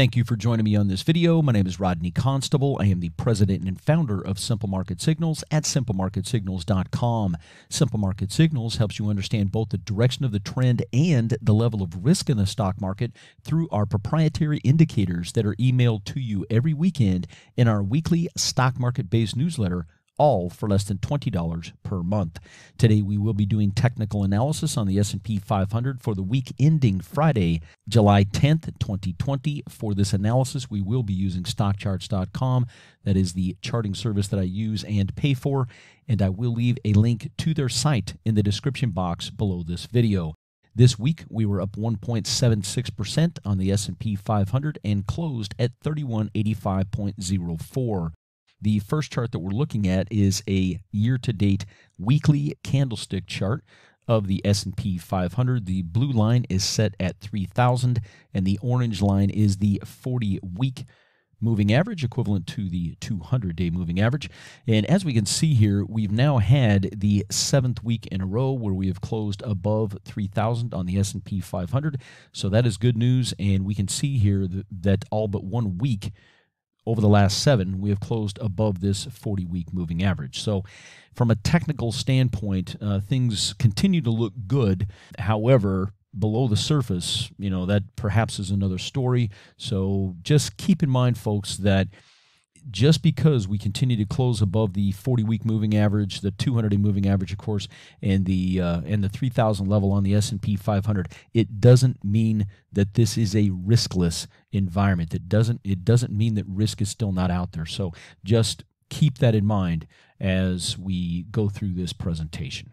Thank you for joining me on this video. My name is Rodney Constable. I am the president and founder of Simple Market Signals at simplemarketsignals.com. Simple Market Signals helps you understand both the direction of the trend and the level of risk in the stock market through our proprietary indicators that are emailed to you every weekend in our weekly stock market based newsletter all for less than $20 per month. Today we will be doing technical analysis on the S&P 500 for the week ending Friday, July 10th, 2020. For this analysis, we will be using stockcharts.com. That is the charting service that I use and pay for, and I will leave a link to their site in the description box below this video. This week we were up 1.76% on the S&P 500 and closed at 3185.04. The first chart that we're looking at is a year-to-date weekly candlestick chart of the S&P 500. The blue line is set at 3000 and the orange line is the 40-week moving average equivalent to the 200-day moving average. And as we can see here, we've now had the seventh week in a row where we have closed above 3000 on the S&P 500. So that is good news and we can see here that all but one week over the last seven, we have closed above this 40 week moving average. So, from a technical standpoint, uh, things continue to look good. However, below the surface, you know, that perhaps is another story. So, just keep in mind, folks, that just because we continue to close above the 40 week moving average, the 200 day moving average, of course, and the uh, and the 3,000 level on the S&P 500, it doesn't mean that this is a riskless environment. It doesn't it doesn't mean that risk is still not out there. So just keep that in mind as we go through this presentation.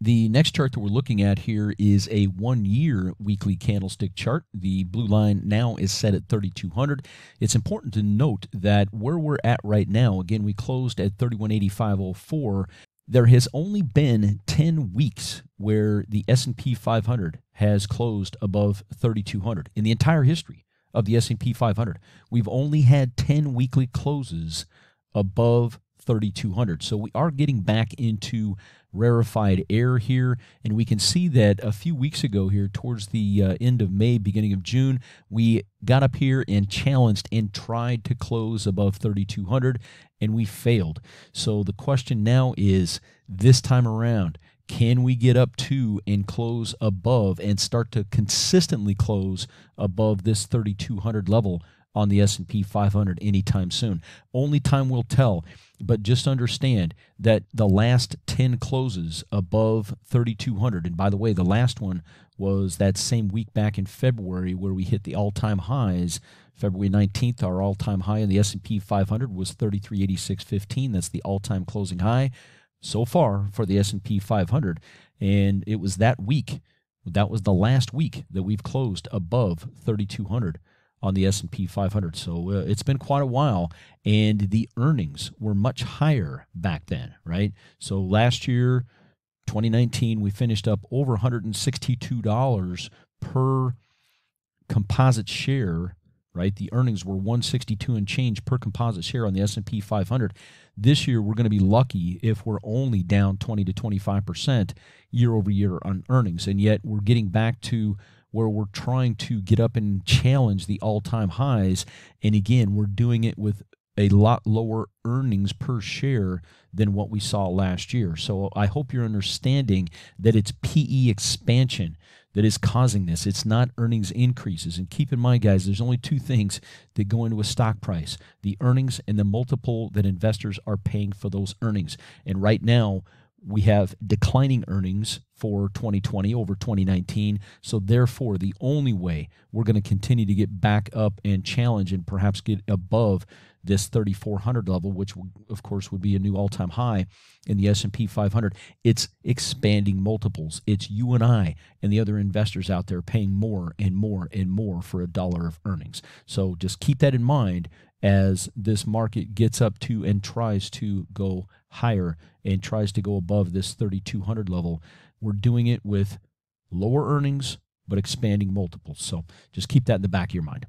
The next chart that we're looking at here is a one year weekly candlestick chart. The blue line now is set at 3200. It's important to note that where we're at right now, again, we closed at 3185.04. There has only been 10 weeks where the S&P 500 has closed above 3200 in the entire history of the S&P 500. We've only had 10 weekly closes above 3200. So we are getting back into rarefied air here. And we can see that a few weeks ago here, towards the uh, end of May, beginning of June, we got up here and challenged and tried to close above 3,200, and we failed. So the question now is this time around, can we get up to and close above and start to consistently close above this 3200 level on the S&P 500 anytime soon. Only time will tell, but just understand that the last 10 closes above 3200 and by the way, the last one was that same week back in February where we hit the all-time highs. February 19th, our all-time high in the S&P 500 was 3386.15. That's the all-time closing high so far for the S&P 500 and it was that week that was the last week that we've closed above 3200 on the S&P 500. So uh, it's been quite a while and the earnings were much higher back then, right? So last year 2019 we finished up over $162 per composite share, right? The earnings were 162 and change per composite share on the S&P 500. This year we're going to be lucky if we're only down 20 to 25% year over year on earnings and yet we're getting back to where we're trying to get up and challenge the all time highs. And again, we're doing it with a lot lower earnings per share than what we saw last year. So I hope you're understanding that it's PE expansion that is causing this. It's not earnings increases. And keep in mind, guys, there's only two things that go into a stock price the earnings and the multiple that investors are paying for those earnings. And right now, we have declining earnings for 2020 over 2019. So, therefore, the only way we're going to continue to get back up and challenge and perhaps get above this 3400 level which of course would be a new all-time high in the S&P 500 it's expanding multiples it's you and I and the other investors out there paying more and more and more for a dollar of earnings so just keep that in mind as this market gets up to and tries to go higher and tries to go above this 3200 level. We're doing it with lower earnings but expanding multiples. So just keep that in the back of your mind.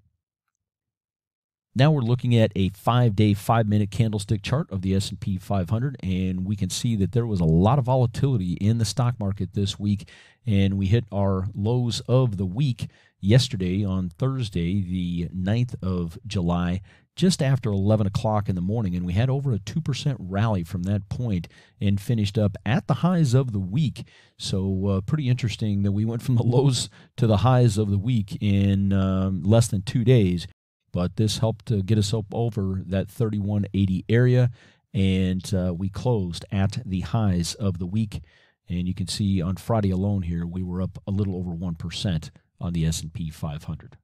Now we're looking at a five-day, five-minute candlestick chart of the S&P 500, and we can see that there was a lot of volatility in the stock market this week, and we hit our lows of the week yesterday on Thursday, the 9th of July, just after 11 o'clock in the morning, and we had over a 2% rally from that point and finished up at the highs of the week. So, uh, pretty interesting that we went from the lows to the highs of the week in um, less than two days but this helped to get us up over that 3180 area and uh, we closed at the highs of the week and you can see on friday alone here we were up a little over 1% on the s&p 500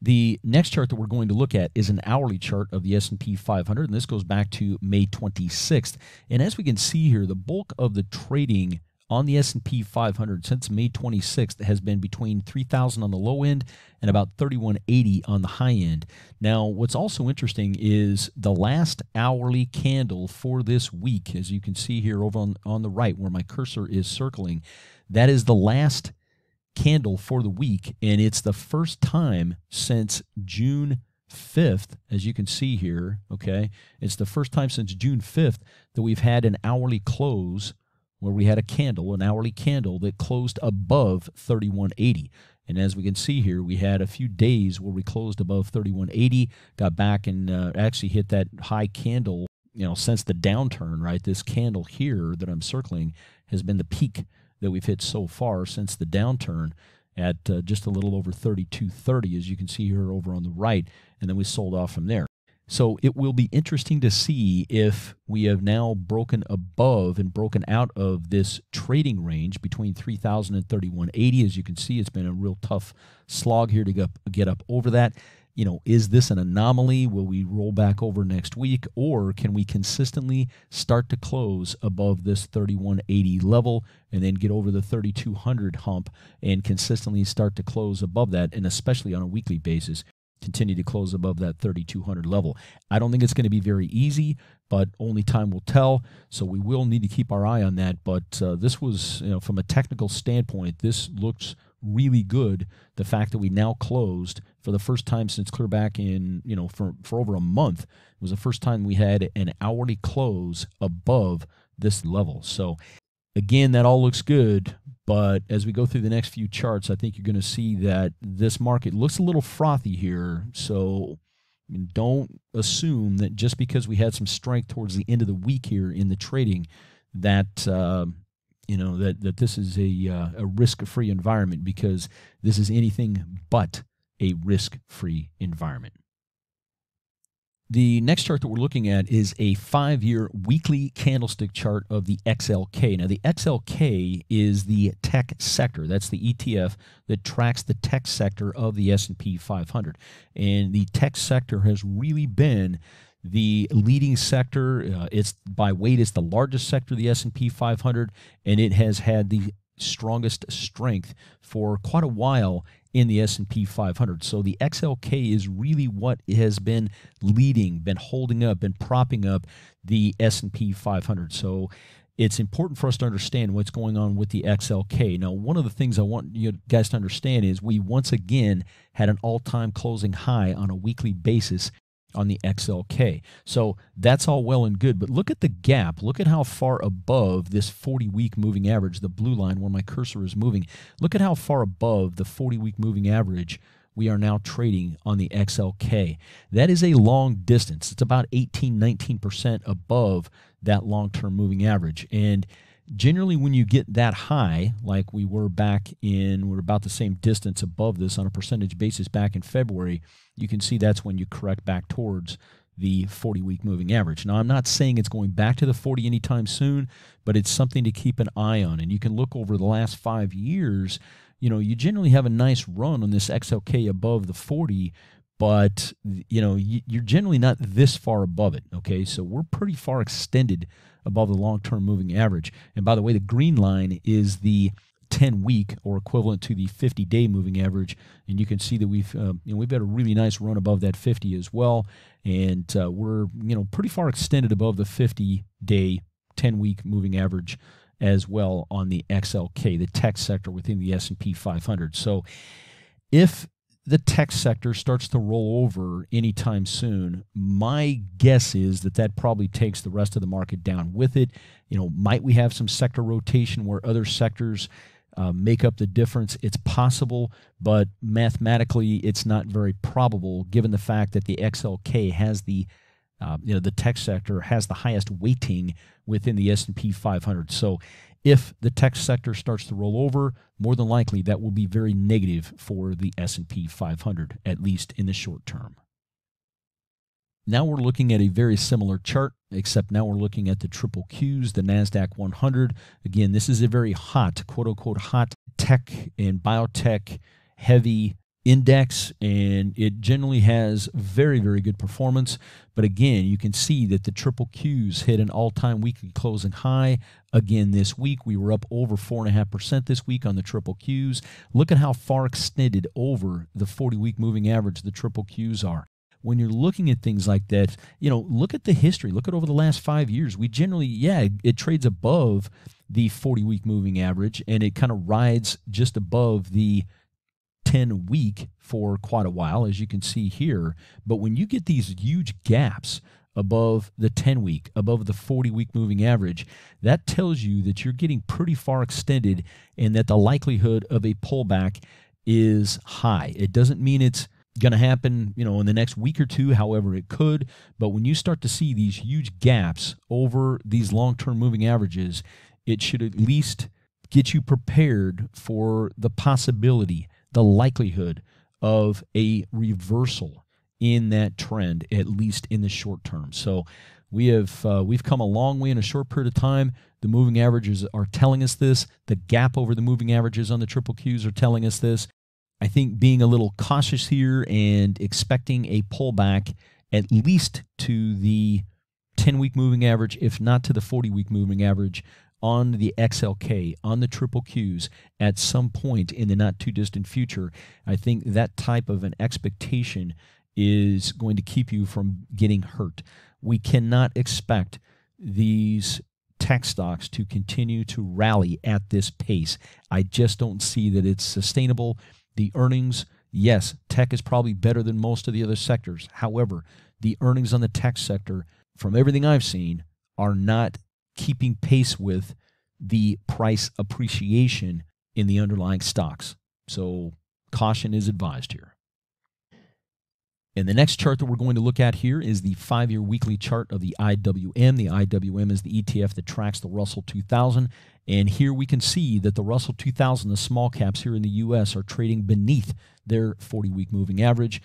the next chart that we're going to look at is an hourly chart of the S&P 500 and this goes back to May 26th. And as we can see here, the bulk of the trading on the S&P 500 since May 26th has been between 3000 on the low end and about 3180 on the high end. Now, what's also interesting is the last hourly candle for this week as you can see here over on, on the right where my cursor is circling, that is the last candle for the week and it's the first time since June 5th, as you can see here, okay? It's the first time since June 5th that we've had an hourly close where we had a candle, an hourly candle that closed above 3180. And as we can see here, we had a few days where we closed above 3180, got back and uh, actually hit that high candle, you know, since the downturn, right? This candle here that I'm circling has been the peak that we've hit so far since the downturn at uh, just a little over 3230 as you can see here over on the right and then we sold off from there so it will be interesting to see if we have now broken above and broken out of this trading range between 3,000 and 3,180. As you can see, it's been a real tough slog here to get up, get up over that. You know, is this an anomaly? Will we roll back over next week? Or can we consistently start to close above this 3180 level and then get over the 3200 hump and consistently start to close above that, and especially on a weekly basis? Continue to close above that 3200 level. I don't think it's going to be very easy, but only time will tell. So we will need to keep our eye on that. But uh, this was, you know, from a technical standpoint, this looks really good. The fact that we now closed for the first time since clear back in, you know, for, for over a month, it was the first time we had an hourly close above this level. So again, that all looks good, but as we go through the next few charts, I think you're going to see that this market looks a little frothy here. So don't assume that just because we had some strength towards the end of the week here in the trading, that uh, you know that that this is a uh, a risk-free environment because this is anything but a risk-free environment. The next chart that we're looking at is a five year weekly candlestick chart of the XLK. Now, the XLK is the tech sector. That's the ETF that tracks the tech sector of the S&P 500. And the tech sector has really been the leading sector. Uh, it's by weight, it's the largest sector of the S&P 500, and it has had the strongest strength for quite a while in the S&P 500. So the XLK is really what has been leading, been holding up, been propping up the S&P 500. So it's important for us to understand what's going on with the XLK. Now, one of the things I want you guys to understand is we once again had an all-time closing high on a weekly basis on the XLK. So that's all well and good, but look at the gap. Look at how far above this 40 week moving average, the blue line where my cursor is moving. Look at how far above the 40 week moving average we are now trading on the XLK. That is a long distance. It's about 18, 19% above that long term moving average. And generally when you get that high like we were back in we're about the same distance above this on a percentage basis back in february you can see that's when you correct back towards the 40 week moving average. Now i'm not saying it's going back to the 40 anytime soon but it's something to keep an eye on. And you can look over the last five years you know you generally have a nice run on this xlk above the 40 but you know you're generally not this far above it okay? So we're pretty far extended above the long-term moving average. And by the way the green line is the 10 week or equivalent to the 50 day moving average. And you can see that we've uh, you know we've had a really nice run above that 50 as well. And uh, we're you know pretty far extended above the 50 day 10 week moving average as well on the XLK the tech sector within the S&P 500 so if the tech sector starts to roll over anytime soon, my guess is that that probably takes the rest of the market down with it. You know, might we have some sector rotation where other sectors uh, make up the difference? It's possible, but mathematically, it's not very probable given the fact that the XLK has the uh, you know the tech sector has the highest weighting within the S&P 500. So if the tech sector starts to roll over, more than likely that will be very negative for the S&P 500 at least in the short term. Now we're looking at a very similar chart, except now we're looking at the triple Qs, the NASDAQ 100. Again, this is a very hot, quote unquote, hot tech and biotech heavy index and it generally has very very good performance. But again you can see that the triple q's hit an all-time weekly closing high. Again this week we were up over 4.5% this week on the triple q's. Look at how far extended over the 40 week moving average the triple q's are. When you're looking at things like that you know look at the history. Look at over the last five years. We generally yeah it trades above the 40 week moving average and it kind of rides just above the 10 week for quite a while, as you can see here. But when you get these huge gaps above the 10 week, above the 40 week moving average, that tells you that you're getting pretty far extended and that the likelihood of a pullback is high. It doesn't mean it's going to happen, you know, in the next week or two, however it could, but when you start to see these huge gaps over these long-term moving averages, it should at least get you prepared for the possibility the likelihood of a reversal in that trend, at least in the short term. So we have uh, we've come a long way in a short period of time. The moving averages are telling us this. The gap over the moving averages on the triple Qs are telling us this. I think being a little cautious here and expecting a pullback at least to the 10 week moving average, if not to the 40 week moving average, on the XLK, on the triple Qs at some point in the not too distant future, I think that type of an expectation is going to keep you from getting hurt. We cannot expect these tech stocks to continue to rally at this pace. I just don't see that it's sustainable. The earnings, yes, tech is probably better than most of the other sectors. However, the earnings on the tech sector, from everything I've seen, are not keeping pace with the price appreciation in the underlying stocks. So caution is advised here. And the next chart that we're going to look at here is the five year weekly chart of the IWM. The IWM is the ETF that tracks the Russell 2000. And here we can see that the Russell 2000, the small caps here in the US, are trading beneath their 40 week moving average.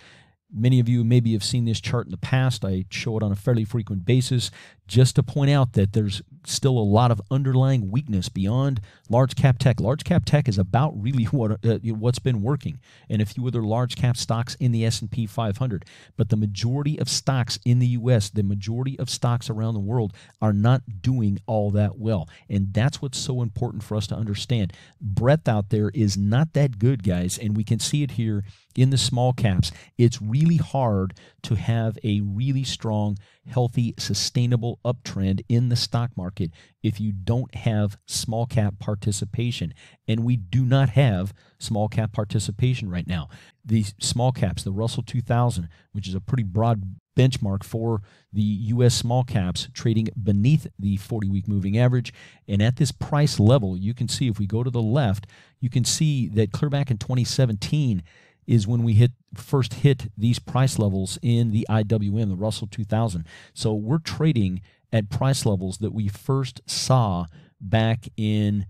Many of you maybe have seen this chart in the past. I show it on a fairly frequent basis just to point out that there's still a lot of underlying weakness beyond large cap tech. Large cap tech is about really what uh, what's been working, and a few other large cap stocks in the S&P 500. But the majority of stocks in the U.S., the majority of stocks around the world, are not doing all that well, and that's what's so important for us to understand. Breadth out there is not that good, guys, and we can see it here in the small caps. It's really hard to have a really strong, healthy, sustainable uptrend in the stock market if you don't have small cap participation. And we do not have small cap participation right now. The small caps, the Russell 2000, which is a pretty broad benchmark for the US small caps trading beneath the 40 week moving average. And at this price level, you can see if we go to the left, you can see that clear back in 2017 is when we hit first hit these price levels in the IWM, the Russell 2000. So we're trading at price levels that we first saw back in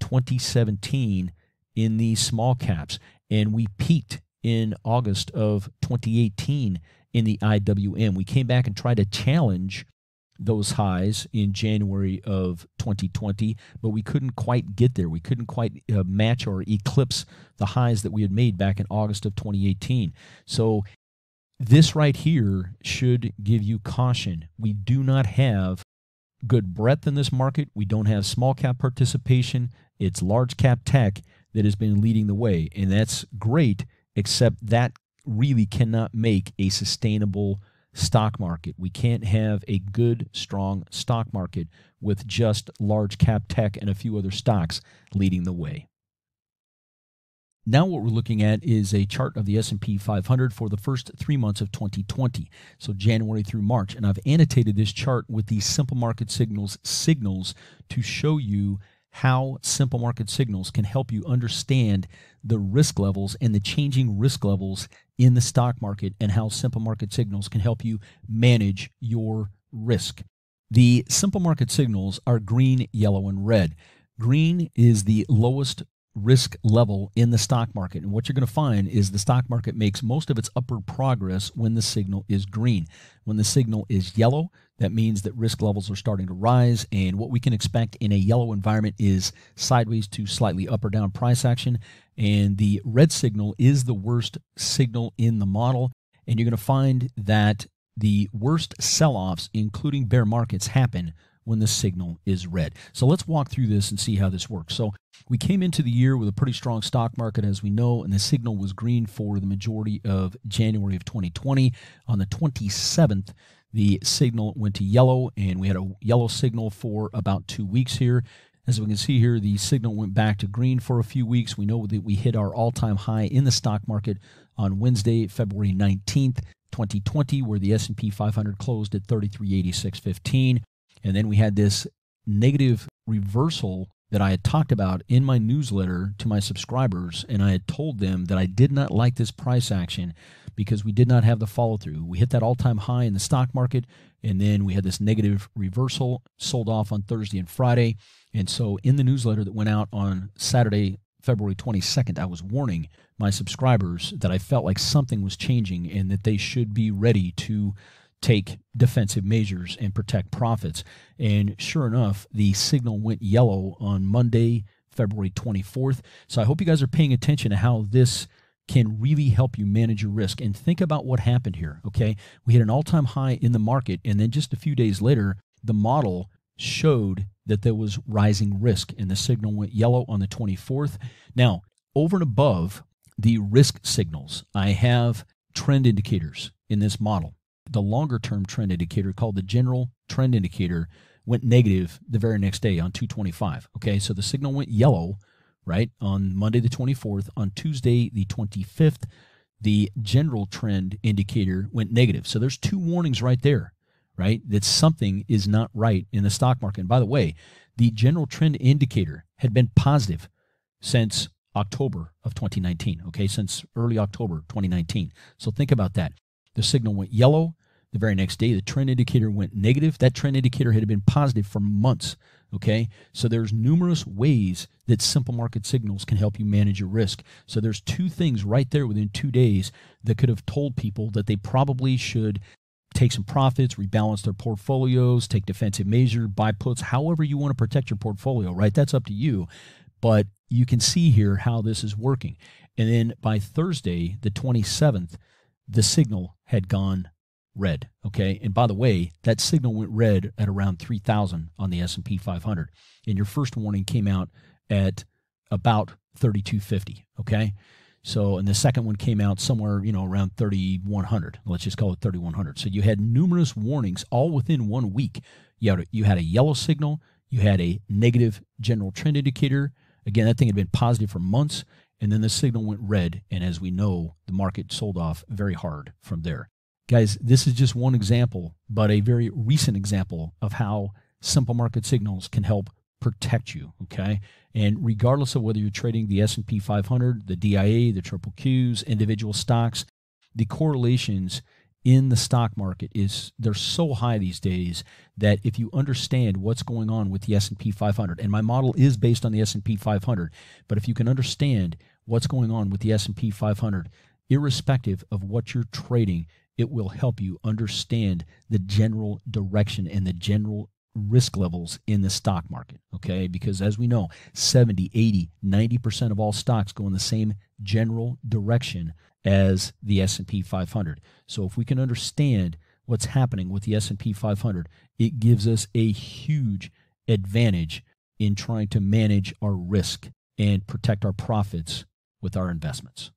2017 in these small caps, and we peaked in August of 2018 in the IWM. We came back and tried to challenge those highs in January of 2020, but we couldn't quite get there. We couldn't quite uh, match or eclipse the highs that we had made back in August of 2018. So, this right here should give you caution. We do not have good breadth in this market. We don't have small cap participation. It's large cap tech that has been leading the way, and that's great, except that really cannot make a sustainable stock market. We can't have a good, strong stock market with just large cap tech and a few other stocks leading the way. Now what we're looking at is a chart of the S&P 500 for the first 3 months of 2020. So January through March and I've annotated this chart with the simple market signals signals to show you how simple market signals can help you understand the risk levels and the changing risk levels in the stock market and how simple market signals can help you manage your risk. The simple market signals are green, yellow, and red. Green is the lowest risk level in the stock market. And what you're going to find is the stock market makes most of its upward progress when the signal is green. When the signal is yellow, that means that risk levels are starting to rise. And what we can expect in a yellow environment is sideways to slightly up or down price action. And the red signal is the worst signal in the model. And you're going to find that the worst sell offs, including bear markets, happen when the signal is red. So let's walk through this and see how this works. So we came into the year with a pretty strong stock market, as we know, and the signal was green for the majority of January of 2020. On the 27th, the signal went to yellow, and we had a yellow signal for about two weeks here. As we can see here, the signal went back to green for a few weeks. We know that we hit our all-time high in the stock market on Wednesday, February 19th, 2020, where the S&P 500 closed at 3386.15. And then we had this negative reversal that I had talked about in my newsletter to my subscribers. And I had told them that I did not like this price action because we did not have the follow through. We hit that all time high in the stock market. And then we had this negative reversal, sold off on Thursday and Friday. And so in the newsletter that went out on Saturday, February 22nd, I was warning my subscribers that I felt like something was changing and that they should be ready to take defensive measures and protect profits. And sure enough, the signal went yellow on Monday, February 24th. So I hope you guys are paying attention to how this can really help you manage your risk. And think about what happened here, okay? We hit an all time high in the market, and then just a few days later, the model showed that there was rising risk, and the signal went yellow on the 24th. Now, over and above the risk signals, I have trend indicators in this model the longer term trend indicator called the general trend indicator went negative the very next day on 225. Okay, so the signal went yellow, right, on Monday the 24th. On Tuesday the 25th, the general trend indicator went negative. So there's two warnings right there, right, that something is not right in the stock market. And by the way, the general trend indicator had been positive since October of 2019, okay, since early October 2019. So think about that. The signal went yellow. The very next day, the trend indicator went negative. That trend indicator had been positive for months. Okay, so there's numerous ways that simple market signals can help you manage your risk. So there's two things right there within two days that could have told people that they probably should take some profits, rebalance their portfolios, take defensive measures, buy puts, however you want to protect your portfolio, right? That's up to you. But you can see here how this is working. And then by Thursday, the 27th, the signal had gone red okay? And by the way that signal went red at around 3000 on the S&P 500 and your first warning came out at about 3250 okay? So and the second one came out somewhere you know around 3100 let's just call it 3100 so you had numerous warnings all within one week. You had a, you had a yellow signal you had a negative general trend indicator. Again that thing had been positive for months and then the signal went red. And as we know, the market sold off very hard from there. Guys, this is just one example, but a very recent example of how simple market signals can help protect you okay? And regardless of whether you're trading the s&p 500 the dia the triple qs individual stocks the correlations in the stock market is they're so high these days that if you understand what's going on with the S&P 500 and my model is based on the S&P 500 but if you can understand what's going on with the S&P 500 irrespective of what you're trading it will help you understand the general direction and the general risk levels in the stock market okay because as we know 70 80 90% of all stocks go in the same general direction as the S&P 500. So if we can understand what's happening with the S&P 500, it gives us a huge advantage in trying to manage our risk and protect our profits with our investments.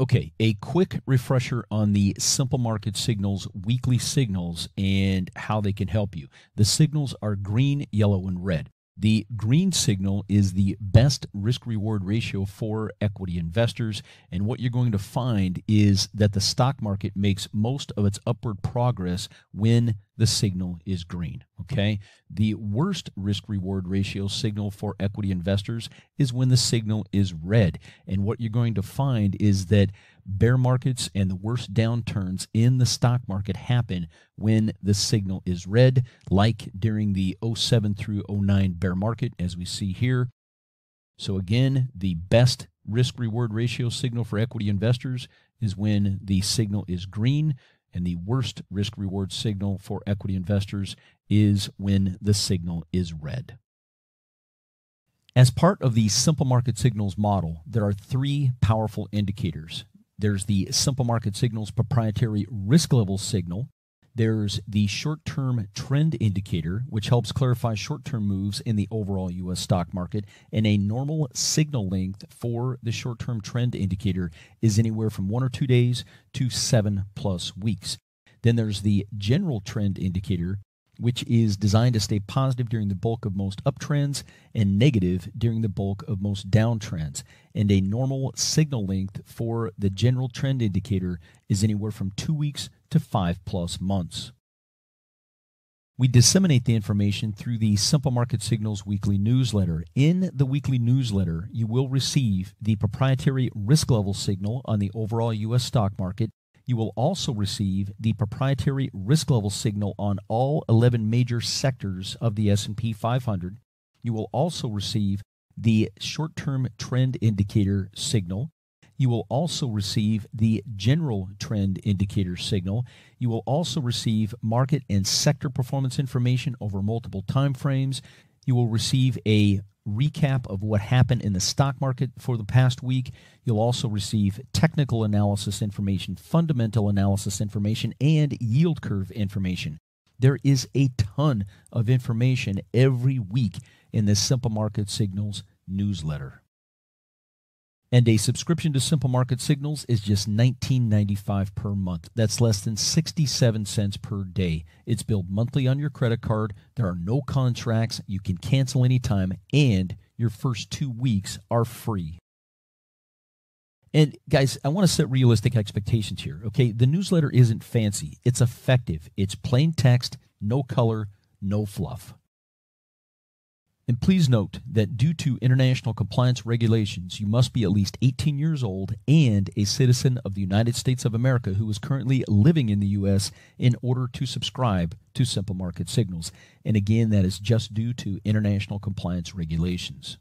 Okay, a quick refresher on the Simple Market Signals weekly signals and how they can help you. The signals are green, yellow, and red. The green signal is the best risk reward ratio for equity investors. And what you're going to find is that the stock market makes most of its upward progress when the signal is green. Okay. The worst risk reward ratio signal for equity investors is when the signal is red. And what you're going to find is that bear markets and the worst downturns in the stock market happen when the signal is red, like during the 07 through 09 bear market, as we see here. So, again, the best risk reward ratio signal for equity investors is when the signal is green, and the worst risk reward signal for equity investors is when the signal is red. As part of the simple market signals model, there are three powerful indicators there's the Simple Market Signals proprietary risk level signal. There's the short term trend indicator, which helps clarify short term moves in the overall U.S. stock market. And a normal signal length for the short term trend indicator is anywhere from one or two days to seven plus weeks. Then there's the general trend indicator, which is designed to stay positive during the bulk of most uptrends and negative during the bulk of most downtrends. And a normal signal length for the general trend indicator is anywhere from two weeks to five plus months. We disseminate the information through the Simple Market Signals weekly newsletter. In the weekly newsletter, you will receive the proprietary risk level signal on the overall U.S. stock market you will also receive the proprietary risk level signal on all 11 major sectors of the S&P 500. You will also receive the short-term trend indicator signal. You will also receive the general trend indicator signal. You will also receive market and sector performance information over multiple time frames. You will receive a recap of what happened in the stock market for the past week. You'll also receive technical analysis information, fundamental analysis information, and yield curve information. There is a ton of information every week in this Simple Market Signals newsletter. And a subscription to Simple Market Signals is just $19.95 per month. That's less than 67 cents per day. It's billed monthly on your credit card. There are no contracts. You can cancel anytime, and your first two weeks are free. And guys, I want to set realistic expectations here. Okay, the newsletter isn't fancy, it's effective. It's plain text, no color, no fluff. And please note that due to international compliance regulations, you must be at least 18 years old and a citizen of the United States of America who is currently living in the U.S. in order to subscribe to Simple Market Signals. And again, that is just due to international compliance regulations.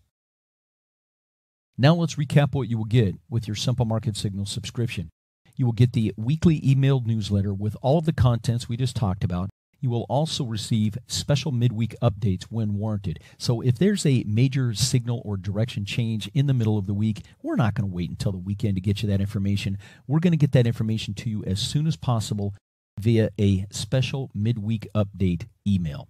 Now let's recap what you will get with your Simple Market Signals subscription. You will get the weekly emailed newsletter with all of the contents we just talked about, you will also receive special midweek updates when warranted. So if there's a major signal or direction change in the middle of the week, we're not going to wait until the weekend to get you that information. We're going to get that information to you as soon as possible via a special midweek update email.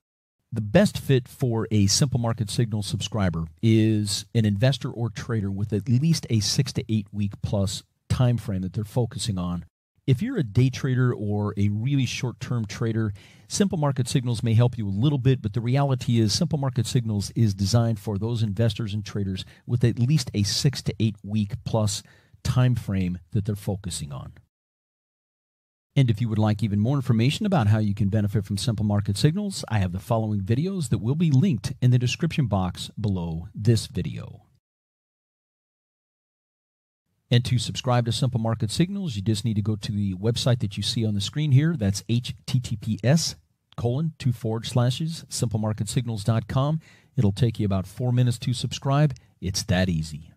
The best fit for a simple market signal subscriber is an investor or trader with at least a 6 to 8 week plus time frame that they're focusing on if you're a day trader or a really short term trader, Simple Market Signals may help you a little bit, but the reality is Simple Market Signals is designed for those investors and traders with at least a six to eight week plus time frame that they're focusing on. And if you would like even more information about how you can benefit from Simple Market Signals, I have the following videos that will be linked in the description box below this video. And to subscribe to Simple Market Signals, you just need to go to the website that you see on the screen here. That's https colon two forward slashes simplemarketsignals.com. It'll take you about four minutes to subscribe. It's that easy.